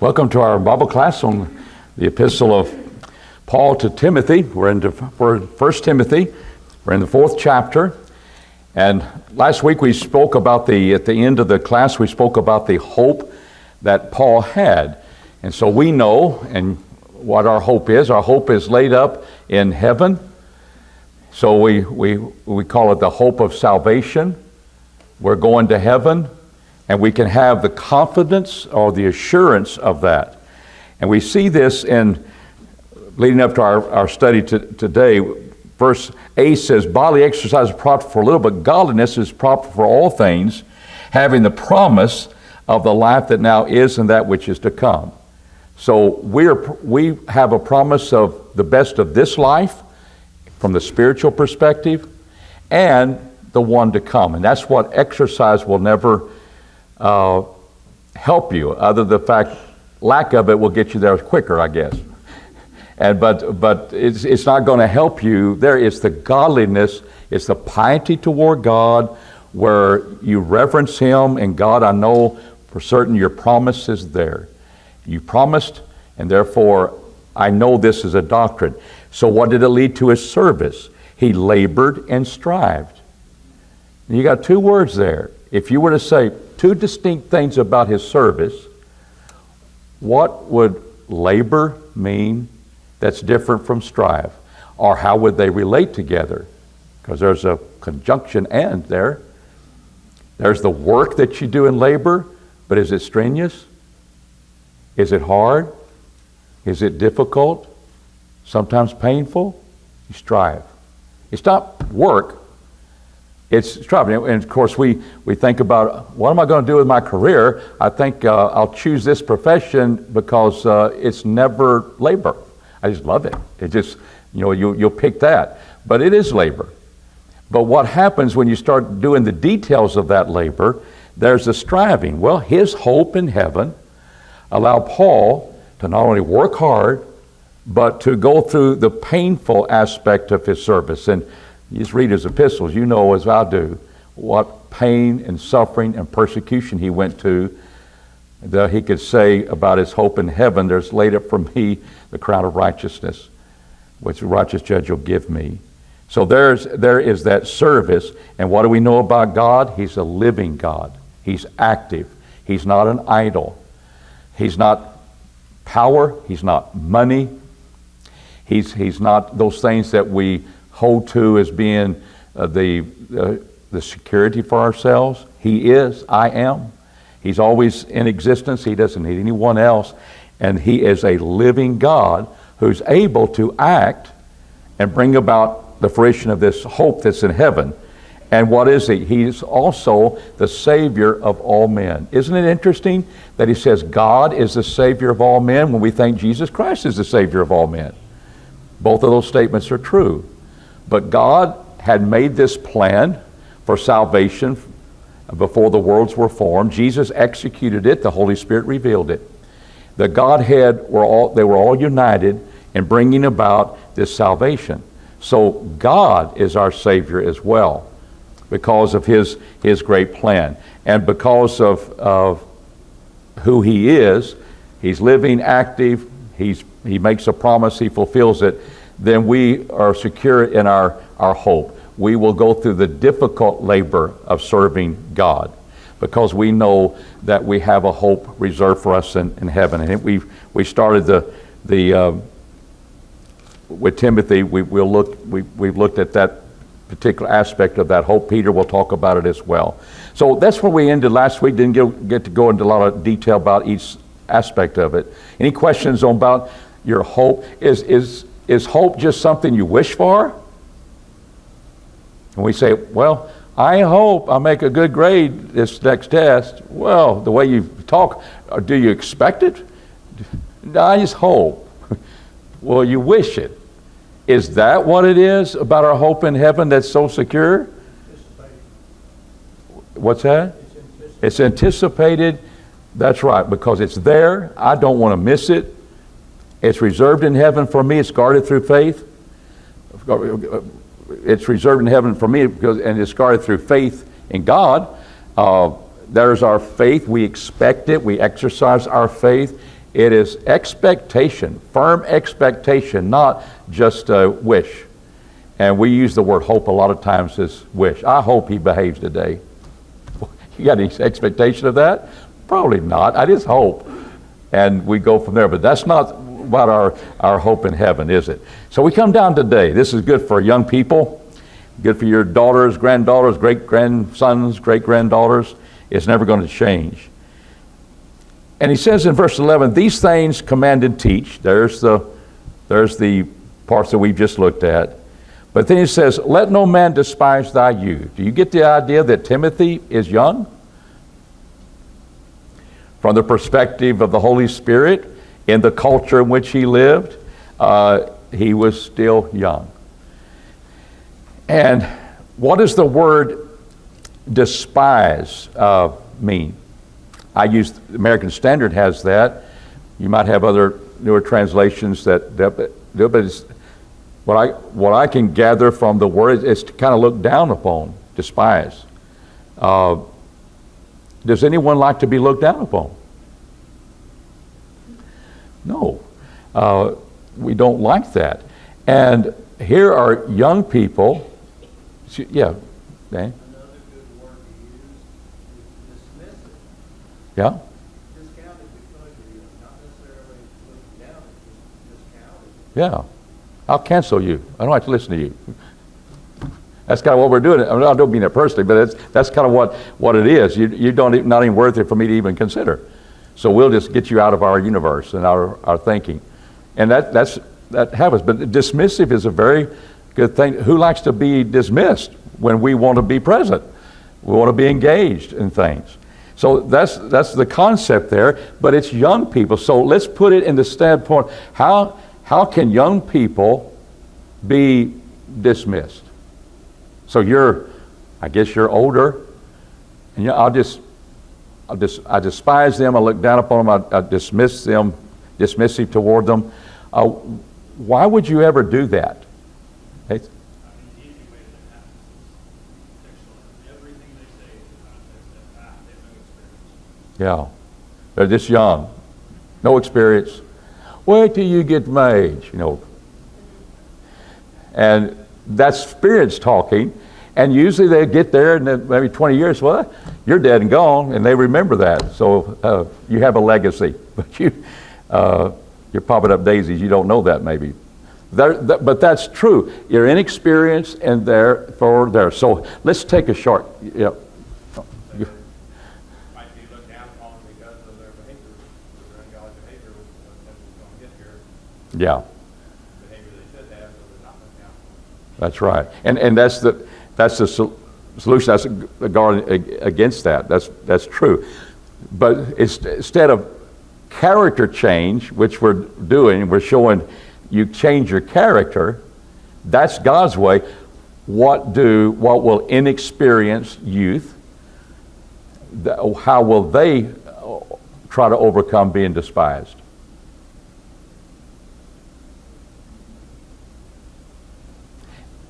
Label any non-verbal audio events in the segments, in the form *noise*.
Welcome to our Bible class on the epistle of Paul to Timothy. We're in 1 Timothy. We're in the fourth chapter. And last week we spoke about the, at the end of the class, we spoke about the hope that Paul had. And so we know and what our hope is. Our hope is laid up in heaven. So we, we, we call it the hope of salvation. We're going to heaven, and we can have the confidence or the assurance of that. And we see this in leading up to our, our study to, today Verse A says, Bodily exercise is proper for a little, but godliness is proper for all things, having the promise of the life that now is and that which is to come. So we're, we have a promise of the best of this life from the spiritual perspective and the one to come. And that's what exercise will never uh, help you, other than the fact lack of it will get you there quicker, I guess. And, but but it's, it's not going to help you there. It's the godliness, it's the piety toward God where you reverence Him and God, I know for certain your promise is there. You promised, and therefore I know this is a doctrine. So, what did it lead to his service? He labored and strived. You got two words there. If you were to say two distinct things about his service, what would labor mean that's different from strive? Or how would they relate together? Because there's a conjunction and there. There's the work that you do in labor, but is it strenuous? Is it hard? Is it difficult? Sometimes painful? You strive. It's not work, it's striving. And of course, we, we think about what am I going to do with my career? I think uh, I'll choose this profession because uh, it's never labor. I just love it. It just, you know, you, you'll pick that. But it is labor. But what happens when you start doing the details of that labor? There's a striving. Well, his hope in heaven allowed Paul to not only work hard, but to go through the painful aspect of his service. And you just read his epistles, you know as I do what pain and suffering and persecution he went to that he could say about his hope in heaven, there's laid up for me the crown of righteousness, which the righteous judge will give me. So there's, there is that service. And what do we know about God? He's a living God. He's active. He's not an idol. He's not power. He's not money. He's, he's not those things that we hold to as being uh, the, uh, the security for ourselves. He is, I am. He's always in existence. He doesn't need anyone else. And He is a living God who's able to act and bring about the fruition of this hope that's in heaven. And what is He? He's also the Savior of all men. Isn't it interesting that He says God is the Savior of all men when we think Jesus Christ is the Savior of all men? Both of those statements are true. But God had made this plan for salvation before the worlds were formed. Jesus executed it, the Holy Spirit revealed it. The Godhead were all they were all united in bringing about this salvation. So God is our Savior as well because of his, his great plan. And because of, of who he is, he's living, active, he's, he makes a promise, he fulfills it, then we are secure in our, our hope we will go through the difficult labor of serving God because we know that we have a hope reserved for us in, in heaven. And we we started the, the uh, with Timothy, we, we'll look, we, we've looked at that particular aspect of that hope. Peter will talk about it as well. So that's where we ended last week. Didn't get, get to go into a lot of detail about each aspect of it. Any questions on about your hope? Is, is, is hope just something you wish for? And we say, well, I hope I make a good grade this next test. Well, the way you talk, uh, do you expect it? I just hope. *laughs* well, you wish it. Is that what it is about our hope in heaven that's so secure? What's that? It's anticipated. it's anticipated. That's right, because it's there. I don't want to miss it. It's reserved in heaven for me. It's guarded through faith it's reserved in heaven for me because, and it's guarded through faith in God. Uh, there's our faith. We expect it. We exercise our faith. It is expectation, firm expectation, not just a wish. And we use the word hope a lot of times as wish. I hope he behaves today. *laughs* You got any expectation of that? Probably not. I just hope. And we go from there. But that's not what our, our hope in heaven, is it? So we come down today. This is good for young people, good for your daughters, granddaughters, great grandsons, great granddaughters. It's never going to change. And he says in verse 11, These things command and teach. There's the, there's the parts that we've just looked at. But then he says, Let no man despise thy youth. Do you get the idea that Timothy is young? From the perspective of the Holy Spirit, in the culture in which he lived, uh, he was still young. And what does the word despise uh, mean? I use American Standard has that. You might have other newer translations that, that but what I, what I can gather from the word is to kind of look down upon, despise. Uh, does anyone like to be looked down upon? No. Uh, we don't like that. And here are young people. Yeah, Dan? Yeah? Yeah. I'll cancel you. I don't have to listen to you. That's kind of what we're doing. I, mean, I don't mean it personally, but that's, that's kind of what, what it is. You, you don't even, not even worth it for me to even consider. So we'll just get you out of our universe and our, our thinking. And that, that's, that happens. But dismissive is a very good thing. Who likes to be dismissed when we want to be present? We want to be engaged in things. So that's, that's the concept there, but it's young people. So let's put it in the standpoint how, how can young people be dismissed? So you're, I guess you're older, and you know, I'll just, I'll I despise them. I look down upon them. I, I dismiss them, dismissive toward them. Uh, why would you ever do that? Yeah. They're just young. No experience. Wait till you get my age, you know. And that's spirits talking. And usually they get there and maybe 20 years, well, you're dead and gone, and they remember that. So uh, you have a legacy. *laughs* But you, uh, you're popping up daisies. You don't know that maybe. that, but that's true. You're inexperienced and therefore there. So let's take a short. Know, Yeah. That's right. And, and that's the, that's the solution. That's a guard against that. That's, that's true. But instead of character change, which we're doing, we're showing you change your character. That's God's way. What do, what will inexperienced youth, how will they uh, try to overcome being despised?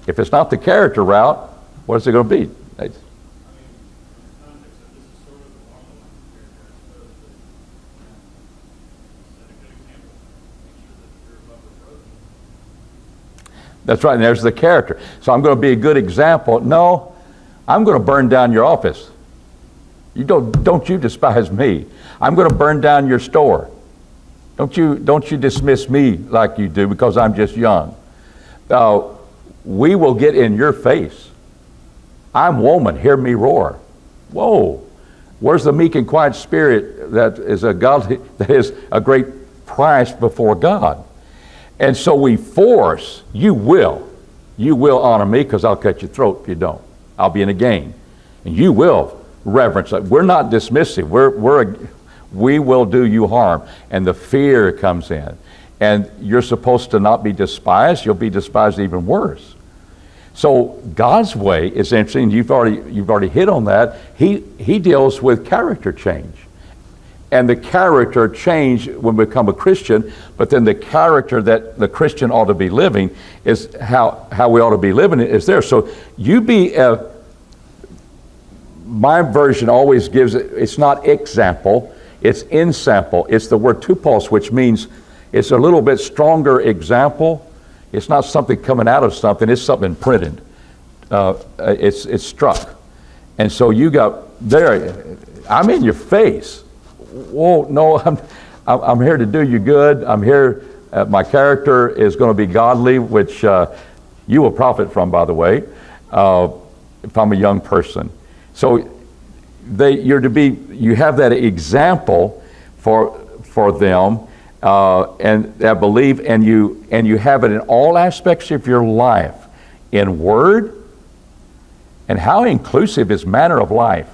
If it's not the character route, what is it going to be? That's right, and there's the character. So I'm going to be a good example. No, I'm going to burn down your office. You don't, don't you despise me. I'm going to burn down your store. Don't you, don't you dismiss me like you do because I'm just young. Uh, we will get in your face. I'm woman, hear me roar. Whoa. Where's the meek and quiet spirit that is a God that is a great price before God? And so we force, you will, you will honor me because I'll cut your throat if you don't. I'll be in a game. And you will reverence. We're not dismissive. We're, we're we will do you harm. And the fear comes in and you're supposed to not be despised, you'll be despised even worse. So God's way is interesting. You've already, you've already hit on that. He, he deals with character change. And the character change when we become a Christian, but then the character that the Christian ought to be living is how, how we ought to be living is there. So you be a, my version always gives it, it's not example, It's in sample. It's the word tupos, which means it's a little bit stronger example. It's not something coming out of something, it's something printed. Uh, it's, it's struck. And so you got there, I'm in your face. Whoa, no, *laughs* I'm, I'm here to do you good. I'm here, uh, my character is going to be godly, which uh, you will profit from, by the way, uh, if I'm a young person. So they, you're to be, you have that example for, for them uh, and that believe, and you, and you have it in all aspects of your life, in word, and how inclusive is manner of life.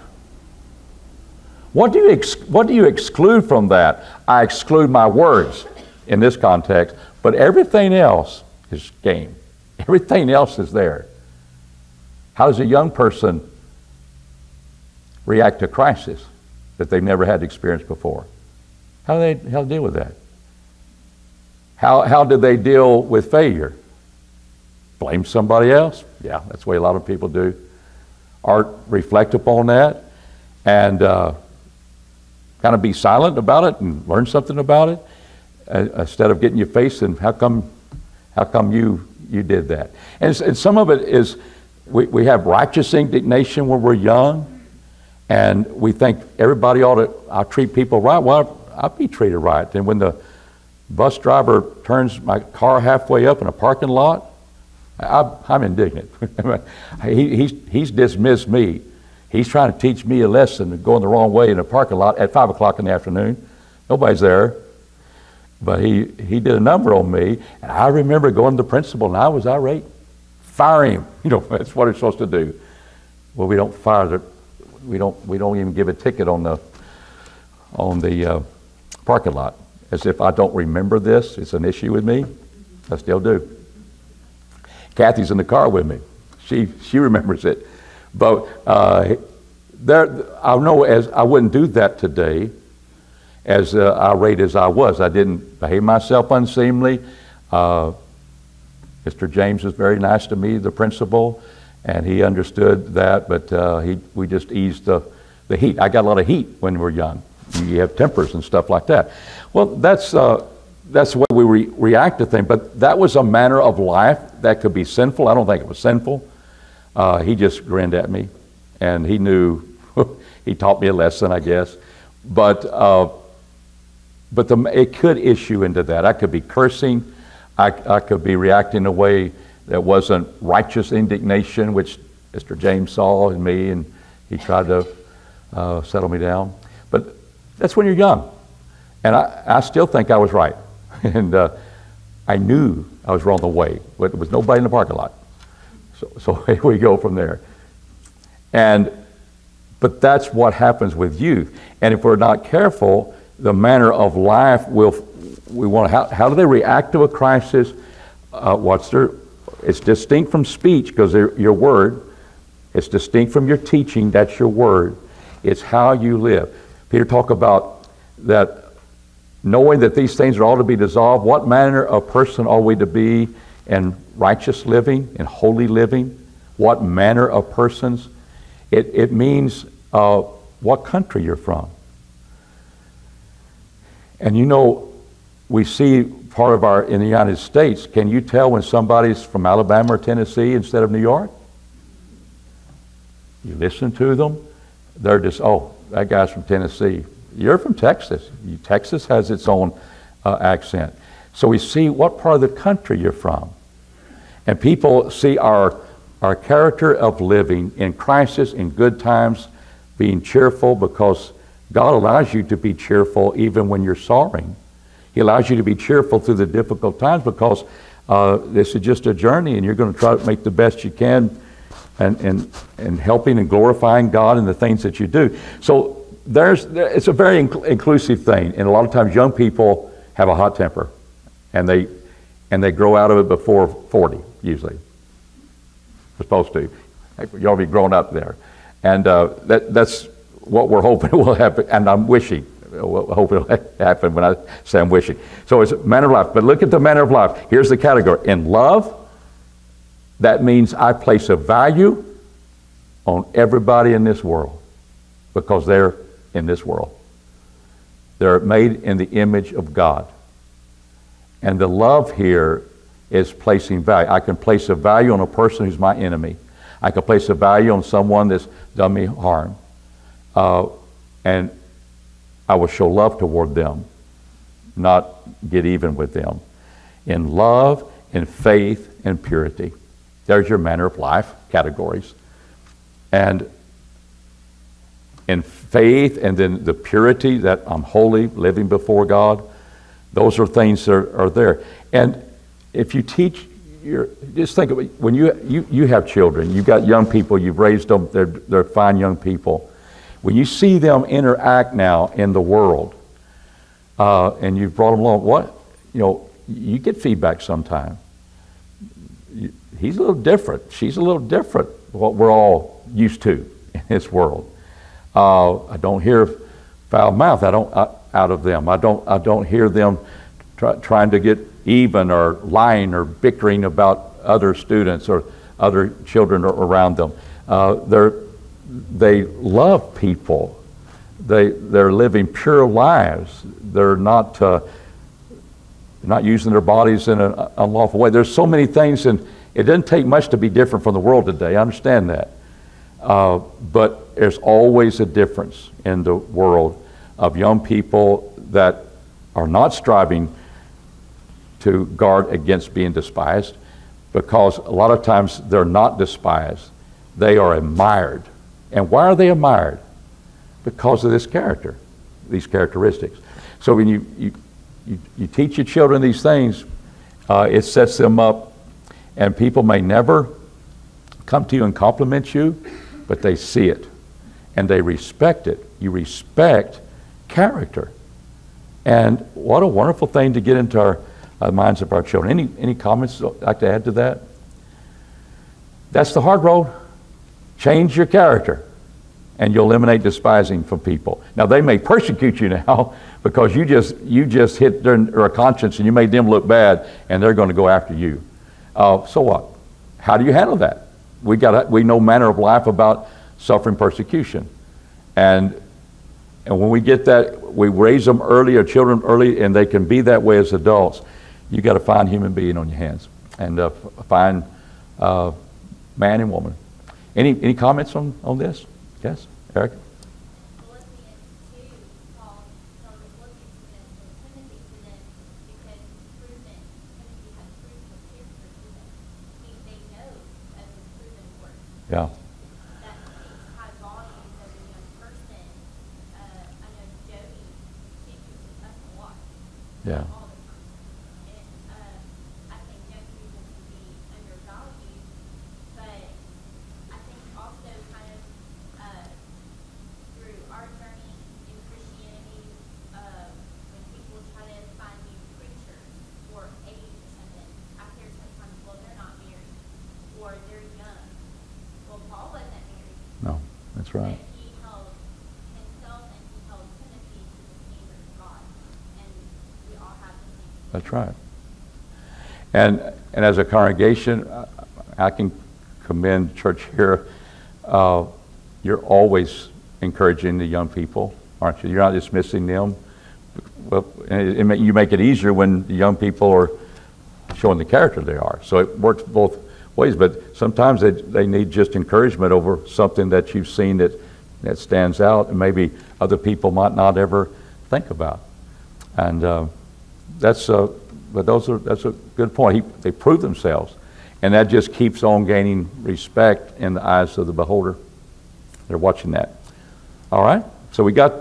What do, you ex- what do you exclude from that? I exclude my words in this context, but everything else is game. *laughs* Everything else is there. How does a young person react to crisis that they've never had experience before? How do they, how do they deal with that? How, how did they deal with failure? Blame somebody else? Yeah, that's the way a lot of people do. Or reflect upon that and uh, kind of be silent about it and learn something about it uh, instead of getting your face and how come, how come you, you did that? And, and some of it is we, we have righteous indignation when we're young and we think everybody ought to I treat people right. Well, I'll be treated right. And when the bus driver turns my car halfway up in a parking lot, I, am indignant. *laughs* he, he's, he's dismissed me. He's trying to teach me a lesson going the wrong way in a parking lot at 5 o'clock in the afternoon. Nobody's there. But he, he did a number on me, and I remember going to the principal, and I was irate. Fire him. *laughs* You know, that's what he's supposed to do. Well, we don't fire the, we don't, we don't even give a ticket on the, on the uh, parking lot as if I don't remember this. It's an issue with me. I still do. Kathy's in the car with me. She, she remembers it. But uh, there, I know as I wouldn't do that today, as uh, irate as I was. I didn't behave myself unseemly. Uh, Mr. James was very nice to me, the principal, and he understood that, but uh, he, we just eased the, the heat. I got a lot of heat when we were young. You have tempers and stuff like that. Well, that's, uh, that's the way we re- react to things, but that was a manner of life that could be sinful. I don't think it was sinful. Uh, he just grinned at me, and he knew, *laughs* he taught me a lesson, I guess. But, uh, but the, it could issue into that. I could be cursing, I, I could be reacting in a way that wasn't righteous indignation, which Mr. James saw in me, and he tried to uh, settle me down. But that's when you're young. And I, I still think I was right. *laughs* and uh, I knew I was wrong the way, but there was nobody in the parking lot. So, so *laughs* here we go from there. And, but that's what happens with youth. And if we're not careful, the manner of life will, we want how, how do they react to a crisis? Uh, what's their, it's distinct from speech because your word. It's distinct from your teaching, that's your word. It's how you live. Peter talked about that knowing that these things are all to be dissolved, what manner of person are we to be in righteous living, in holy living? What manner of persons? It, it means uh, what country you're from. And you know, we see part of our, in the United States, can you tell when somebody's from Alabama or Tennessee instead of New York? You listen to them, they're just, oh, that guy's from Tennessee. You're from Texas. Texas has its own uh, accent. So we see what part of the country you're from. And people see our, our character of living in crisis, in good times, being cheerful because God allows you to be cheerful even when you're sorrowing. He allows you to be cheerful through the difficult times because uh, this is just a journey and you're going to try to make the best you can and, and, and helping and glorifying God in the things that you do. So there's, it's a very inc- inclusive thing. And a lot of times young people have a hot temper and they, and they grow out of it before 40, usually. They're supposed to. To be grown up there. And uh, that, that's what we're hoping *laughs* will happen. And I'm wishing, I hope it'll *laughs* happen when I say I'm wishing. So it's a manner of life. But look at the manner of life. Here's the category. In love, that means I place a value on everybody in this world because they're in this world. They're made in the image of God. And the love here is placing value. I can place a value on a person who's my enemy. I can place a value on someone that's done me harm. Uh, and I will show love toward them, not get even with them. In love, in faith, and purity. There's your manner of life categories. And in faith, and then the purity that I'm holy, living before God, those are things that are, are there. And if you teach your, just think of it, when you, you, you have children, you've got young people, you've raised them, they're, they're fine young people. When you see them interact now in the world, uh, and you've brought them along, what, you know, you get feedback sometime. he's a little different. She's a little different, what we're all used to in this world. Uh, I don't hear foul mouth. I don't uh, out of them. I don't. I don't hear them try, trying to get even or lying or bickering about other students or other children around them. Uh, they're, they love people. They, they're living pure lives. They're not, uh, not using their bodies in an unlawful way. There's so many things, and it doesn't take much to be different from the world today. I understand that. Uh, but there's always a difference in the world of young people that are not striving to guard against being despised because a lot of times they're not despised, they are admired. And why are they admired? Because of this character, these characteristics. So when you, you, you, you teach your children these things, uh, it sets them up, and people may never come to you and compliment you, but they see it and they respect it. You respect character. And what a wonderful thing to get into our uh, minds of our children. Any, any comments you'd like to add to that? That's the hard road. Change your character, and you'll eliminate despising from people. Now, they may persecute you *laughs* now because you just, you just hit their, their conscience and you made them look bad, and they're going to go after you. Uh, so what? How do you handle that? We, got we know manner of life about suffering persecution. And, and when we get that, we raise them early, our children early, and they can be that way as adults you got a fine human being on your hands and a fine uh, man and woman. Any, any comments on, on this? Yes, Eric? Yeah. Yeah. Right. That's right. And, and as a congregation, I can commend church here. Uh, you're always encouraging the young people, aren't you? You're not dismissing them. Well, it, it, you make it easier when the young people are showing the character they are. So it works both ways, but sometimes they, they need just encouragement over something that you've seen that, that stands out and maybe other people might not ever think about. And uh, that's, uh, but those are, that's a good point. He, they prove themselves. And that just keeps on gaining respect in the eyes of the beholder. They're watching that. All right? So we got,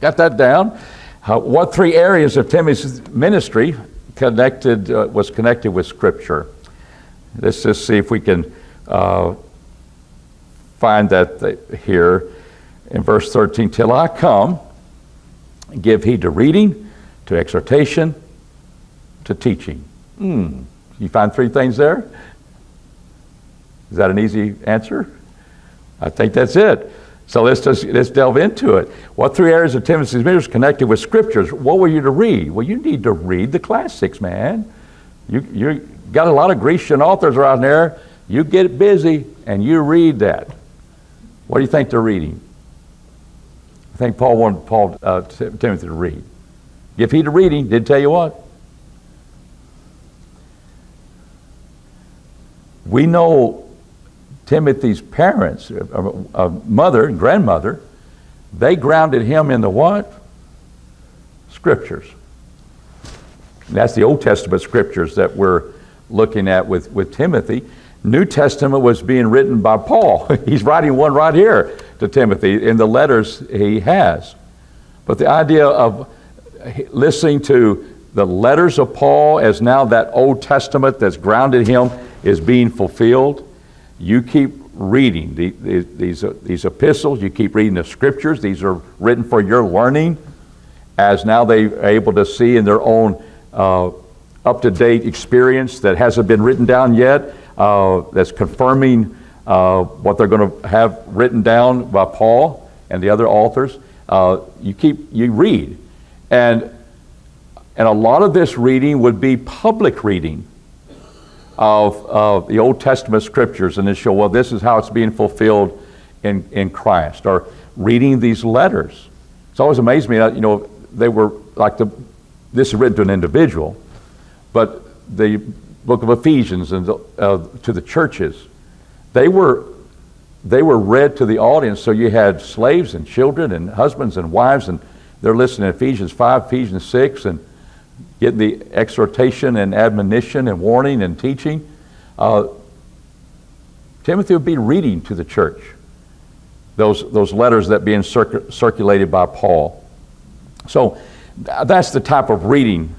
got that down. Uh, what three areas of Timothy's ministry connected, uh, was connected with Scripture? Let's just see if we can uh, find that here in verse 13. Till I come, give heed to reading, to exhortation, to teaching. Hmm. You find three things there? Is that an easy answer? I think that's it. So let's just let's delve into it. What three areas of Timothy's ministry connected with scriptures? What were you to read? Well, you need to read the classics, man. You, you got a lot of Grecian authors around there. You get busy and you read that. What do you think they're reading? I think Paul wanted Paul uh, Timothy to read. Heed to reading. Did tell you what? We know Timothy's parents, a mother and grandmother, they grounded him in the what? Scriptures. And that's the Old Testament scriptures that we're looking at with, with Timothy. New Testament was being written by Paul. *laughs* He's writing one right here to Timothy in the letters he has. But the idea of listening to the letters of Paul as now that Old Testament that's grounded him is being fulfilled, you keep reading these, these, these epistles, you keep reading the scriptures. These are written for your learning as now they're able to see in their own uh, up to date experience that hasn't been written down yet, uh, that's confirming uh, what they're going to have written down by Paul and the other authors. Uh, you keep, you read. And, and a lot of this reading would be public reading of, of the Old Testament scriptures and then show, well, this is how it's being fulfilled in, in Christ. Or reading these letters. It's always amazed me that, you know, they were like the, this is written to an individual, but the book of Ephesians and the, uh, to the churches, they were they were read to the audience. So you had slaves and children and husbands and wives, and they're listening to Ephesians 5, Ephesians 6, and getting the exhortation and admonition and warning and teaching. Uh, Timothy would be reading to the church those, those letters that being circ- circulated by Paul. So that's the type of reading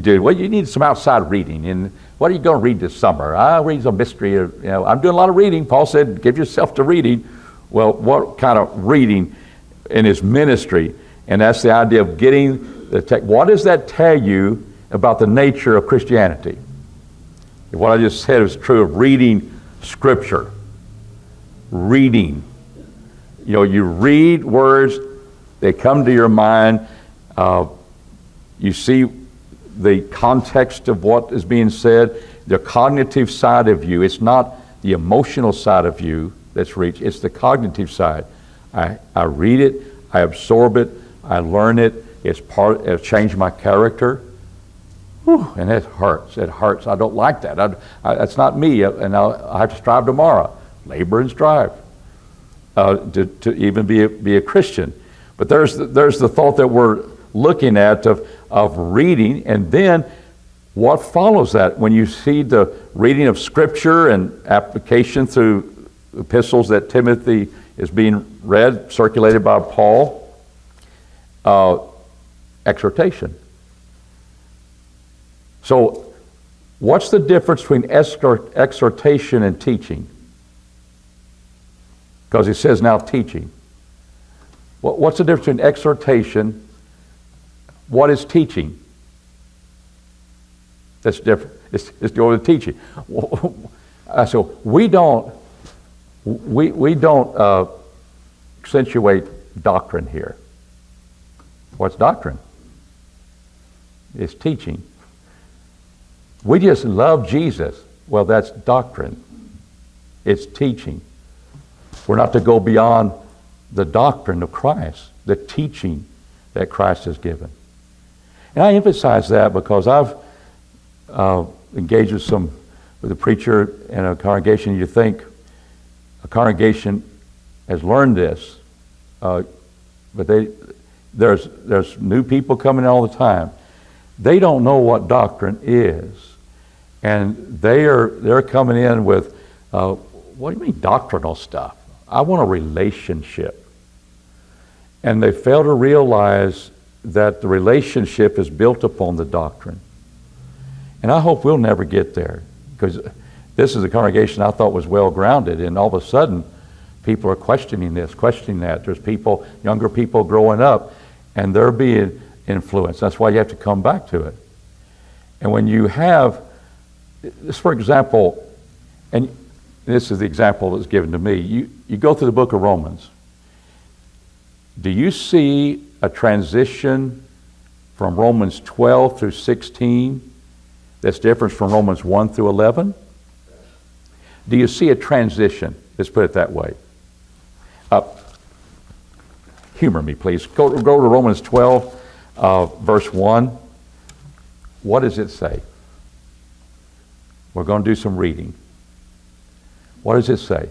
do. Well, you need some outside reading. And what are you going to read this summer? I read some mystery. You know, I'm doing a lot of reading. Paul said, give yourself to reading. Well, what kind of reading in his ministry? And that's the idea of getting the tech. What does that tell you about the nature of Christianity? What I just said is true of reading Scripture. Reading. You know, you read words, they come to your mind. Uh, you see the context of what is being said, the cognitive side of you. It's not the emotional side of you that's reached, it's the cognitive side. I, I read it, I absorb it, I learn it, it's part, it's changed my character. Whew, and it hurts. It hurts. I don't like that. I, I, that's not me, and I'll, I have to strive tomorrow. Labor and strive uh, to, to even be a, be a Christian. But there's the, there's the thought that we're looking at of, of reading, and then what follows that when you see the reading of Scripture and application through epistles that Timothy is being read, circulated by Paul, uh, exhortation. So, what's the difference between exhortation and teaching? Because he says now teaching. What's the difference between exhortation what is teaching? That's different. It's, it's the order of teaching. *laughs* so we don't we, we don't uh, accentuate doctrine here. What's doctrine? It's teaching. We just love Jesus. Well, that's doctrine. It's teaching. We're not to go beyond the doctrine of Christ, the teaching that Christ has given. And I emphasize that because I've uh, engaged with some with a preacher in a congregation. You think a congregation has learned this, uh, but they there's there's new people coming in all the time. They don't know what doctrine is, and they are they're coming in with uh, what do you mean doctrinal stuff? I want a relationship, and they fail to realize that the relationship is built upon the doctrine. And I hope we'll never get there because this is a congregation I thought was well grounded, and all of a sudden, people are questioning this, questioning that. There's people, younger people growing up, and they're being influenced. That's why you have to come back to it. And when you have, this, for example, and this is the example that was given to me, you, you go through the book of Romans. Do you see a transition from Romans 12 through 16 that's different from Romans 1 through 11? Do you see a transition? Let's put it that way. Uh, humor me, please. Go, go to Romans 12. uh, verse 1. What does it say? We're going to do some reading. What does it say?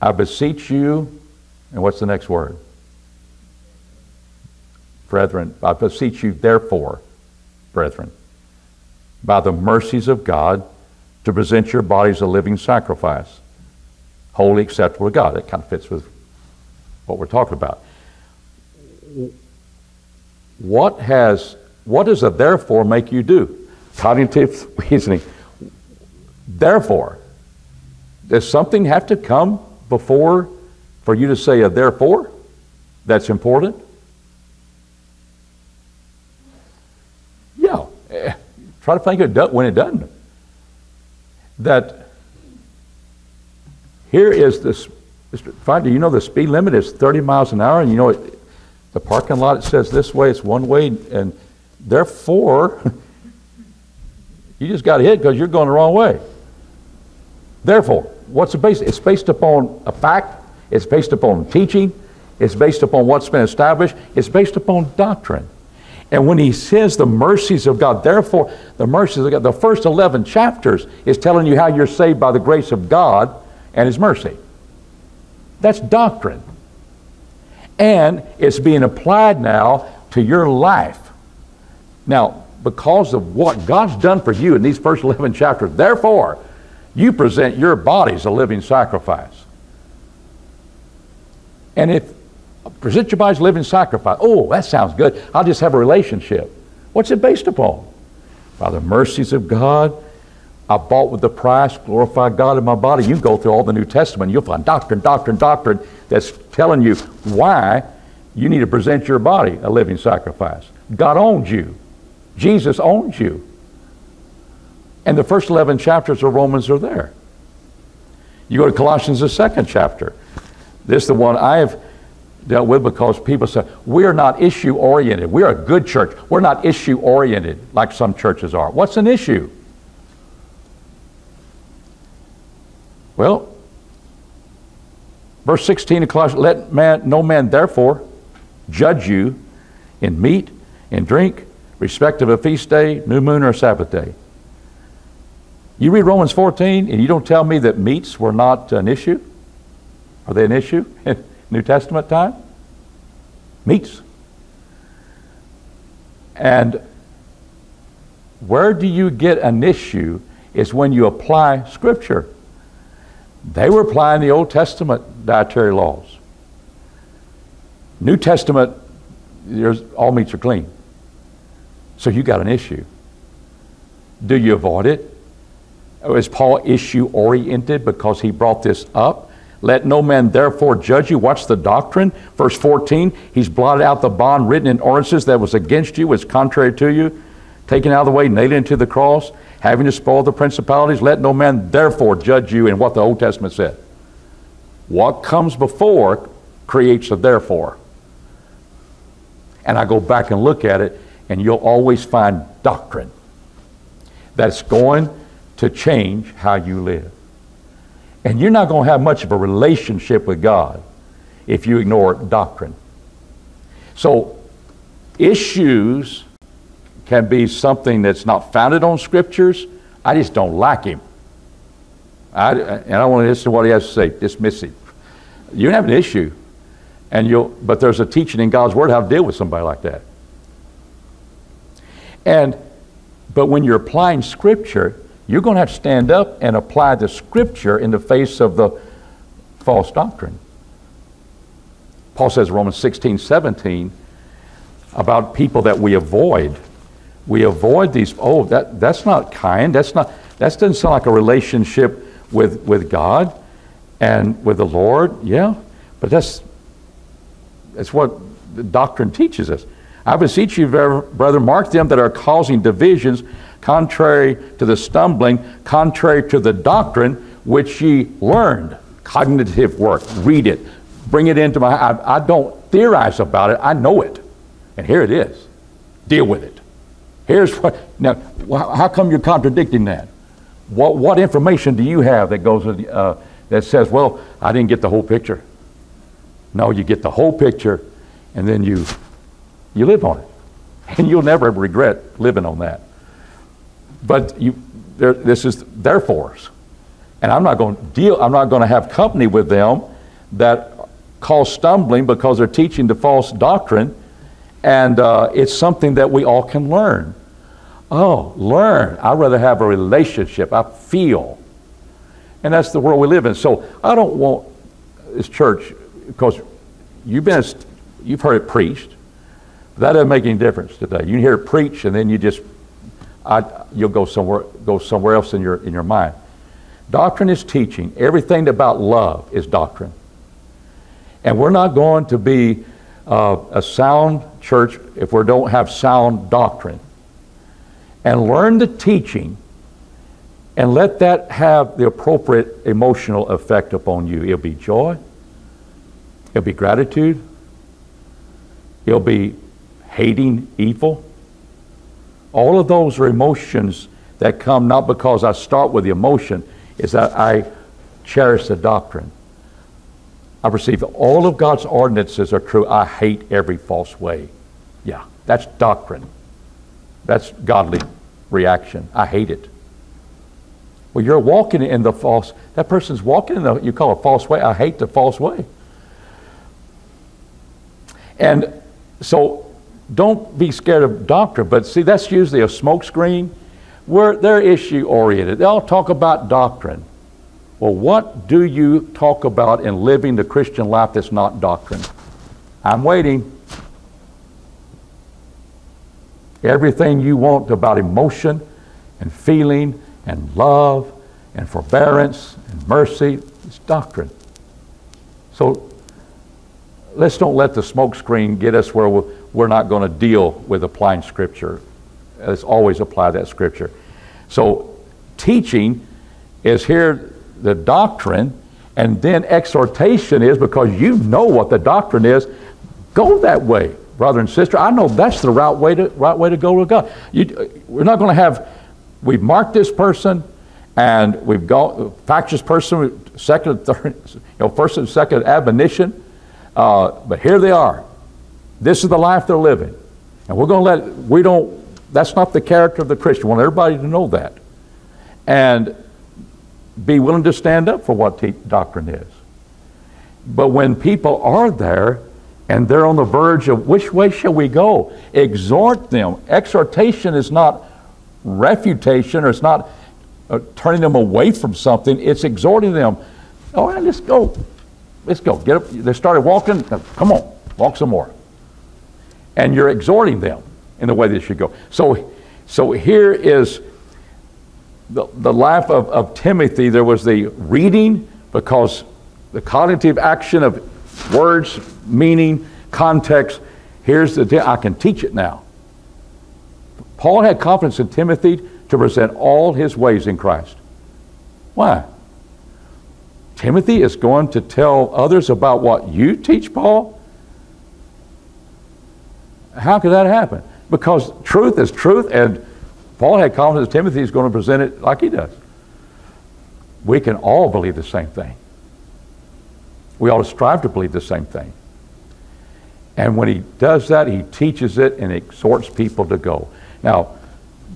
I beseech you, and what's the next word? Brethren, I beseech you, therefore, brethren, by the mercies of God, to present your bodies a living sacrifice, holy, acceptable to God. It kind of fits with what we're talking about. What has what does a therefore make you do? Cognitive *laughs* reasoning. Therefore, does something have to come before for you to say a therefore that's important? Yeah. Try to think of it when it doesn't. That here is this. Fine, do you know the speed limit is 30 miles an hour? And you know it, the parking lot it says this way, it's one way, and therefore *laughs* you just got hit because you're going the wrong way. Therefore, what's the based? It's based upon a fact. It's based upon teaching. It's based upon what's been established. It's based upon doctrine. And when he says the mercies of God, therefore, the mercies of God, the first 11 chapters is telling you how you're saved by the grace of God and his mercy. That's doctrine. And it's being applied now to your life. Now, because of what God's done for you in these first 11 chapters, therefore, you present your bodies a living sacrifice. And if present your bodies living sacrifice, oh, that sounds good. I'll just have a relationship. What's it based upon? By the mercies of God, I bought with the price, glorify God in my body. You go through all the New Testament, you'll find doctrine, doctrine, doctrine that's telling you why you need to present your body a living sacrifice. God owns you. Jesus owns you. And the first 11 chapters of Romans are there. You go to Colossians, the second chapter. This is the one I have dealt with because people say, we're not issue oriented. We're a good church. We're not issue oriented like some churches are. What's an issue? Well, verse 16 of Colossians, let man, no man therefore judge you in meat, in drink, respect of a feast day, new moon, or Sabbath day. You read Romans 14 and you don't tell me that meats were not an issue? Are they an issue in *laughs* New Testament time? Meats. And where do you get an issue is when you apply Scripture. They were applying the Old Testament dietary laws. New Testament, all meats are clean. So you got an issue. Do you avoid it? Is Paul issue oriented because he brought this up? Let no man therefore judge you. What's the doctrine? Verse 14, he's blotted out the bond written in ordinances that was against you, was contrary to you, taken out of the way, nailed into the cross, having to spoil the principalities. Let no man therefore judge you in what the Old Testament said. What comes before creates a therefore. And I go back and look at it, and you'll always find doctrine that's going to change how you live. And you're not going to have much of a relationship with God if you ignore doctrine. So, issues can be something that's not founded on scriptures. I just don't like him. I, and I want to listen to what he has to say. Dismiss. You have an issue, and you'll, but there's a teaching in God's Word how to deal with somebody like that. And, but when you're applying Scripture, you're going to have to stand up and apply the scripture in the face of the false doctrine. Paul says, Romans 16, 17, about people that we avoid. We avoid these, oh, that, that's not kind. That's not, that doesn't sound like a relationship with, with God and with the Lord. Yeah, but that's, that's what the doctrine teaches us. I beseech you, brother, mark them that are causing divisions contrary to the stumbling, contrary to the doctrine which ye learned. Cognitive work. Read it. Bring it into my. I, I don't theorize about it. I know it. And here it is. Deal with it. Here's what. Now, how come you're contradicting that? What, what information do you have that goes uh, that says, well, I didn't get the whole picture? No, you get the whole picture and then you, you live on it. *laughs* And you'll never regret living on that. But you, this is their force. And I'm not going to deal, I'm not going to have company with them that cause stumbling because they're teaching the false doctrine. And uh, it's something that we all can learn. Oh, learn. I'd rather have a relationship. I feel. And that's the world we live in. So I don't want this church, because you've been, you've heard it preached. That doesn't make any difference today. You hear it preached, and then you just, I, you'll go somewhere, go somewhere else in your, in your mind. Doctrine is teaching. Everything about love is doctrine. And we're not going to be uh, a sound church if we don't have sound doctrine. And learn the teaching and let that have the appropriate emotional effect upon you. It'll be joy, it'll be gratitude, it'll be hating evil. All of those are emotions that come not because I start with the emotion, is that I cherish the doctrine. I perceive all of God's ordinances are true. I hate every false way. Yeah, that's doctrine. That's godly reaction. I hate it. Well, you're walking in the false, that person's walking in the, you call it false way. I hate the false way. And so don't be scared of doctrine, but see, that's usually a smokescreen. They're issue oriented. They all talk about doctrine. Well, what do you talk about in living the Christian life that's not doctrine? I'm waiting. Everything you want about emotion and feeling and love and forbearance and mercy is doctrine. So let's don't let the smokescreen get us where we're not going to deal with applying Scripture. Let's always apply that Scripture. So teaching is here the doctrine, and then exhortation is because you know what the doctrine is. Go that way, brother and sister. I know that's the right way to right way to go with God. You, we're not going to have we've marked this person and we've got factious person, second, third, you know, first and second admonition. Uh, but here they are. This is the life they're living, and we're going to let we don't. That's not the character of the Christian. We want everybody to know that, and be willing to stand up for what te- doctrine is. But when people are there and they're on the verge of which way shall we go, exhort them. Exhortation is not refutation or it's not uh, turning them away from something, it's exhorting them. All right, let's go. Let's go. Get up. They started walking. Come on, walk some more. And you're exhorting them in the way they should go. So, so here is the, the life of, of Timothy. There was the reading because the cognitive action of words, meaning, context. Here's the I can teach it now. Paul had confidence in Timothy to present all his ways in Christ. Why? Timothy is going to tell others about what you teach, Paul? How could that happen? Because truth is truth, and Paul had confidence Timothy is going to present it like he does. We can all believe the same thing. We to strive to believe the same thing. And when he does that, he teaches it and exhorts people to go. Now,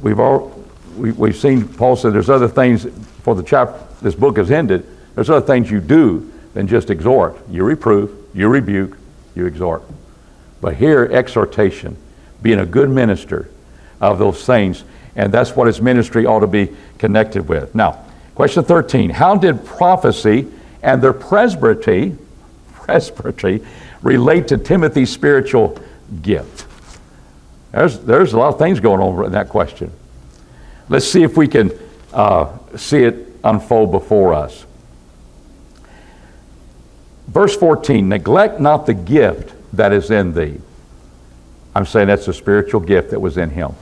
we've all, we, we've seen Paul said there's other things for the chapter this book has ended. There's other things you do than just exhort. You reprove, you rebuke, you exhort. But here, exhortation, being a good minister of those things, and that's what his ministry ought to be connected with. Now, question 13 How did prophecy and their presbytery, *laughs* presbytery relate to Timothy's spiritual gift? There's, there's a lot of things going on in that question. Let's see if we can uh, see it unfold before us. Verse 14 Neglect not the gift that is in thee. I'm saying that's a spiritual gift that was in him.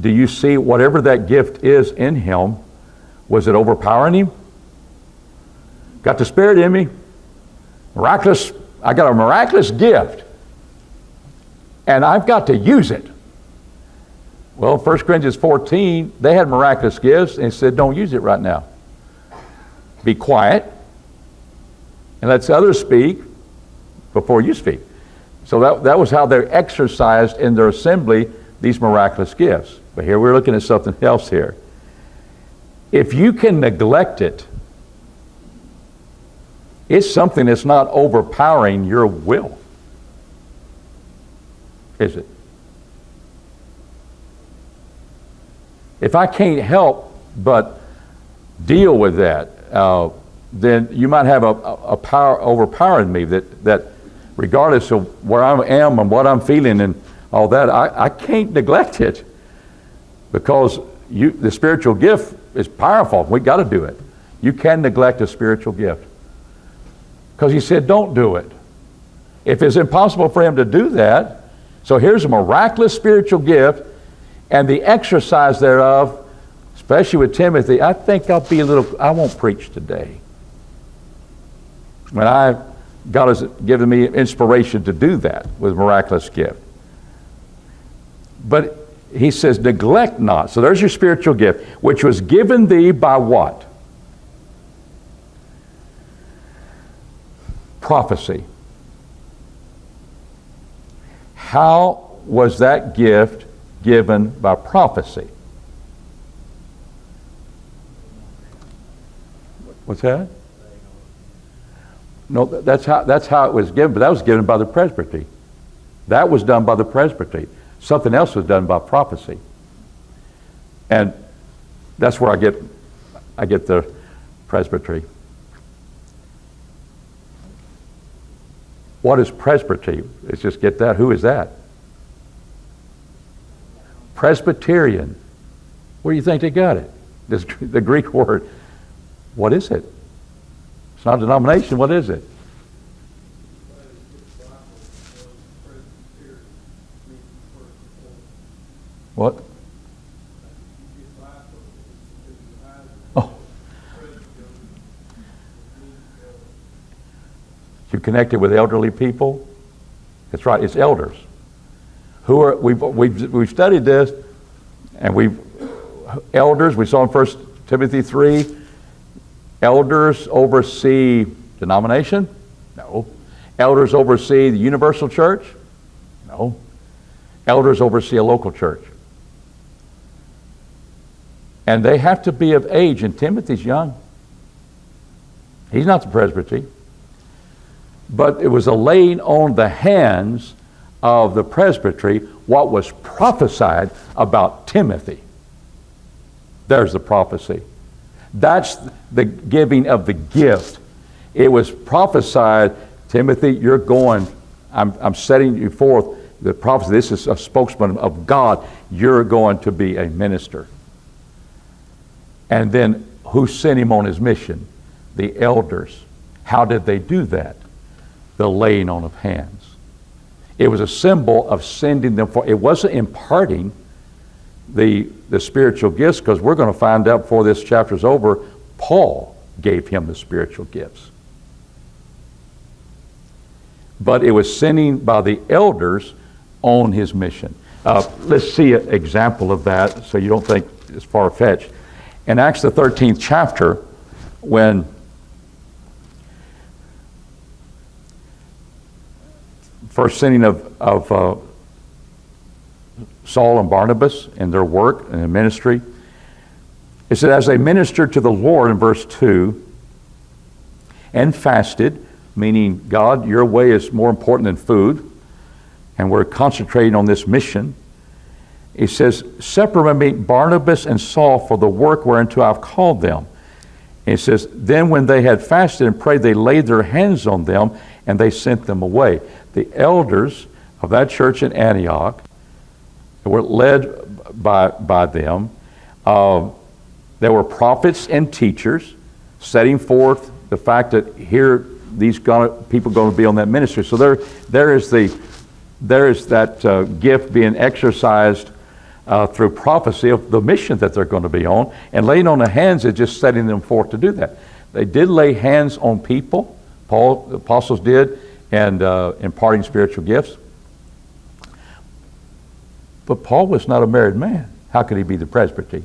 Do you see whatever that gift is in him? Was it overpowering him? Got the Spirit in me? Miraculous, I got a miraculous gift and I've got to use it. Well, 1 Corinthians 14, they had miraculous gifts and said, don't use it right now. Be quiet and let others speak. Before you speak. So that, that was how they exercised in their assembly these miraculous gifts. But here we're looking at something else here. If you can neglect it, it's something that's not overpowering your will. Is it? If I can't help but deal with that, uh, then you might have a, a power overpowering me that, that regardless of where I am and what I'm feeling and all that, I, I can't neglect it because you, the spiritual gift is powerful. We've got to do it. You can neglect a spiritual gift because he said, don't do it. If it's impossible for him to do that, so here's a miraculous spiritual gift and the exercise thereof, especially with Timothy. I think I'll be a little, I won't preach today. When I, God has given me inspiration to do that with miraculous gift. But he says, neglect not. So there's your spiritual gift, which was given thee by what? Prophecy. How was that gift given by prophecy? What's that? No, that's how, that's how it was given, but that was given by the presbytery. That was done by the presbytery. Something else was done by prophecy. And that's where I get, I get the presbytery. What is presbytery? Let's just get that. Who is that? Presbyterian. Where do you think they got it? This, the Greek *laughs* word. What is it? It's not a denomination. What is it? What? Oh. You connected with elderly people? That's right, it's elders. Who are, we've, we've, we've studied this, and we've, elders, we saw in first Timothy 3, elders oversee denomination? No. Elders oversee the universal church? No. Elders oversee a local church. And they have to be of age, and Timothy's young. He's not the presbytery. But it was a laying on the hands of the presbytery what was prophesied about Timothy. There's the prophecy. That's the giving of the gift. It was prophesied, Timothy, you're going, I'm, I'm setting you forth the prophecy. This is a spokesman of God. You're going to be a minister. And then who sent him on his mission? The elders. How did they do that? The laying on of hands. It was a symbol of sending them for, it wasn't imparting the, the spiritual gifts, because we're going to find out before this chapter is over, Paul gave him the spiritual gifts. But it was sending by the elders on his mission. Uh, let's see an example of that so you don't think it's far fetched in Acts the 13th chapter, when first sending of, of uh, Saul and Barnabas and their work and ministry, it said, as they ministered to the Lord in verse 2 and fasted, meaning, God, your way is more important than food, and we're concentrating on this mission he says, Separate me Barnabas and Saul for the work whereunto I've called them. And he says, Then when they had fasted and prayed, they laid their hands on them and they sent them away. The elders of that church in Antioch were led by, by them. Uh, there were prophets and teachers setting forth the fact that here these gonna, people are going to be on that ministry. So there, there is the there is that uh, gift being exercised uh, through prophecy of the mission that they're going to be on. And laying on the hands is just setting them forth to do that. They did lay hands on people, Paul, the apostles did, and uh, imparting spiritual gifts. But Paul was not a married man. How could he be the presbytery?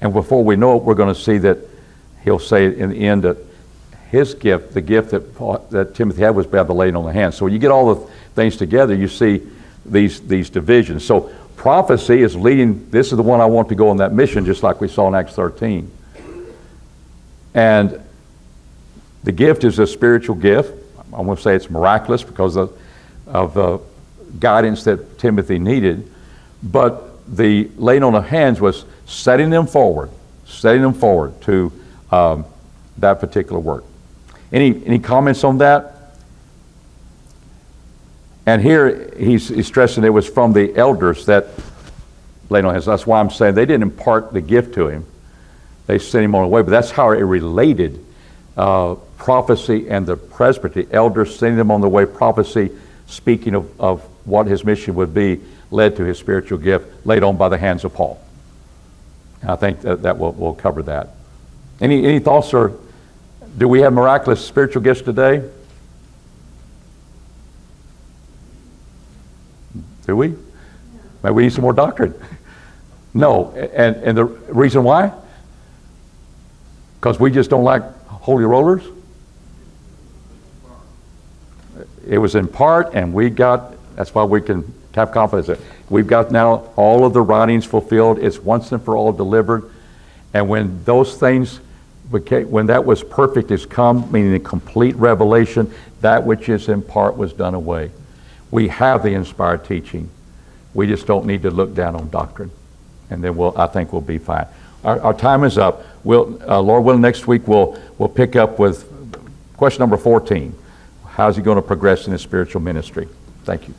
And before we know it, we're going to see that he'll say in the end that his gift, the gift that, Paul, that Timothy had was by the laying on the hands. So when you get all the things together, you see these, these divisions. So prophecy is leading, this is the one I want to go on that mission, just like we saw in Acts 13. And the gift is a spiritual gift. I won't say it's miraculous because of, of the guidance that Timothy needed, but the laying on of hands was setting them forward, setting them forward to um, that particular work. Any, any comments on that? And here he's, he's stressing it was from the elders that laid on hands. That's why I'm saying they didn't impart the gift to him. They sent him on the way, but that's how it related uh, prophecy and the presbytery, elders sending them on the way, prophecy, speaking of, of what his mission would be, led to his spiritual gift laid on by the hands of Paul. And I think that, that will, will cover that. Any, any thoughts or do we have miraculous spiritual gifts today? Do we? Maybe we need some more doctrine. No. And, and the reason why? Because we just don't like holy rollers? It was in part, and we got, that's why we can have confidence that we've got now all of the writings fulfilled. It's once and for all delivered. And when those things became, when that was perfect is come, meaning the complete revelation, that which is in part was done away. We have the inspired teaching. We just don't need to look down on doctrine. And then we'll, I think we'll be fine. Our, our time is up. We'll, uh, Lord next week we'll, we'll pick up with question number 14. How's he going to progress in his spiritual ministry? Thank you.